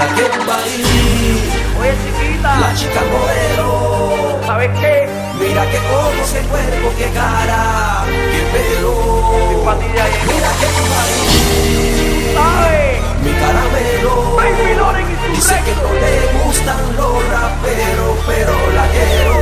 Mira Oye, chiquita, la chica modelo. ¿sabes qué? Mira qué ojos, qué cuerpo, qué cara, qué pelo. Ahí. Mira va ahí, ¿Sabes? mi caramelo. Baby Loren y su Dice que no le gustan los raperos, pero la quiero.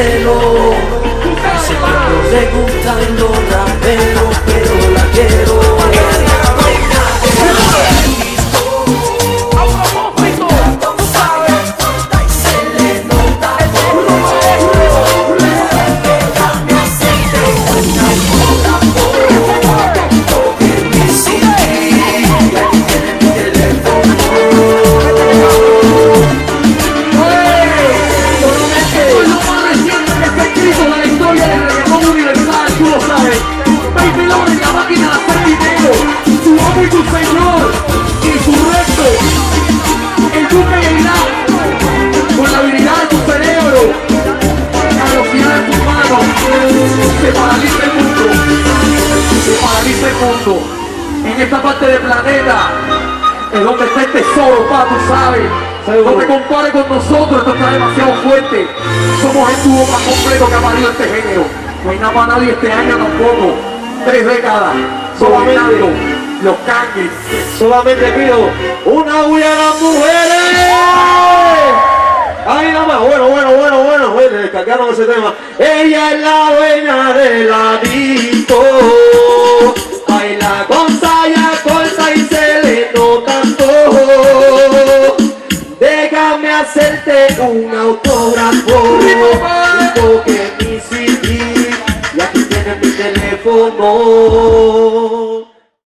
Caramelo. Dice que no le gustan los raperos, pero la quiero. Loren, la máquina de hacer dinero, tu amo y tu señor, y tu recto, el duque y el con la habilidad de tu cerebro, la velocidad de tus manos, se paraliza el mundo, se paraliza el mundo. En esta parte del planeta es donde está el tesoro, pa, tú sabes. No te compares con nosotros, esto está demasiado fuerte. Somos el dúo más completo que ha parido este género. No hay nada para nadie este año tampoco. Tres décadas, dominando los cangues. Solamente pido una bulla a las mujeres. Ahí nada más, bueno, bueno, bueno, bueno, bueno, descargaron ese tema. Ella es la dueña de la disco. Baila con saya corta y se le nota todo. Déjame hacerte un autógrafo. Porque mi CD y